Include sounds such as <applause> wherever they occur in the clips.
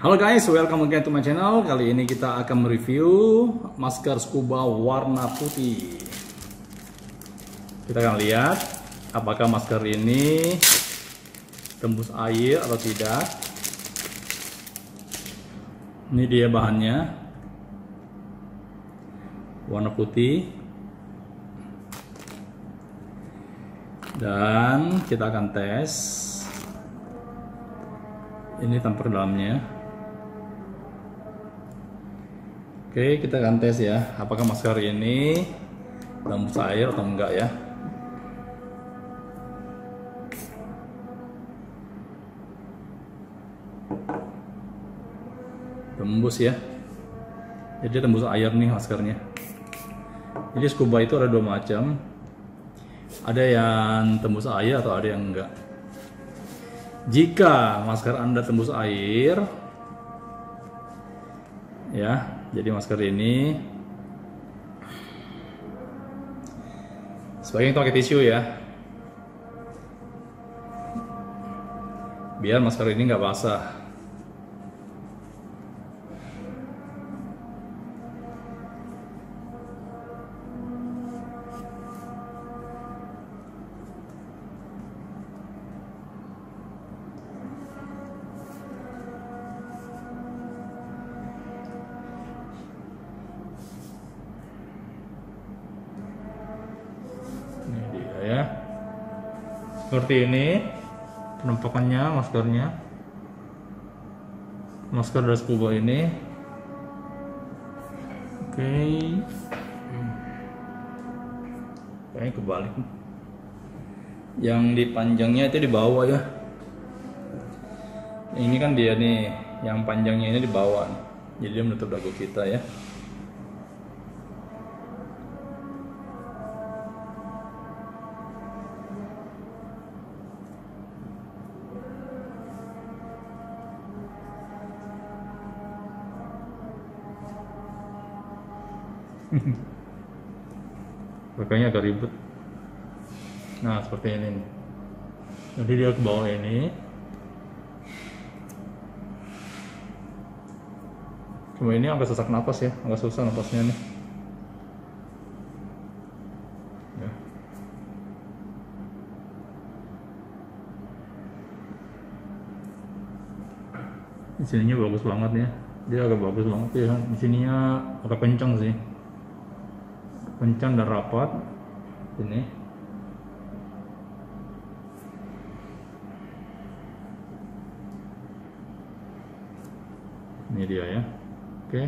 Halo guys, welcome again to my channel. Kali ini kita akan mereview masker scuba warna putih. Kita akan lihat apakah masker ini tembus air atau tidak. Ini dia bahannya. Warna putih. Dan kita akan tes. Ini tamper dalamnya. Oke, kita akan tes ya, apakah masker ini tembus air atau enggak ya. Tembus ya. Jadi tembus air nih maskernya. Jadi scuba itu ada dua macam. Ada yang tembus air atau ada yang enggak. Jika masker Anda tembus air, ya jadi masker ini sebaiknya pakai tisu ya. Biar masker ini nggak basah seperti ini. Penampakannya maskernya. Masker dari scuba ini. Oke. Okay. kayaknya kebalik. Yang di panjangnya itu di bawah ya. Ini kan dia nih yang panjangnya ini di bawah. Jadi dia menutup dagu kita ya <laughs> Pakainya agak ribet. Nah, seperti ini. Jadi dia ke bawah ini. Cuma ini agak sesak nafas ya, agak susah nafasnya nih. Ya. Di sininya bagus banget ya. Dia agak bagus banget ya. Di sininya agak kencang sih kencang dan rapat. Ini. Ini dia ya. Oke.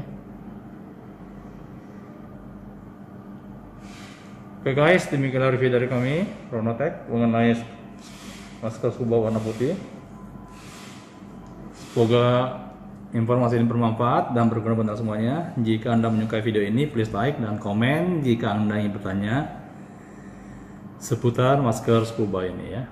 Oke guys demikian review dari kami Ronotech mengenai masker scuba warna putih. Semoga Informasi ini bermanfaat dan berguna buat semuanya. Jika Anda menyukai video ini, please like dan komen jika Anda ingin bertanya seputar masker scuba ini ya.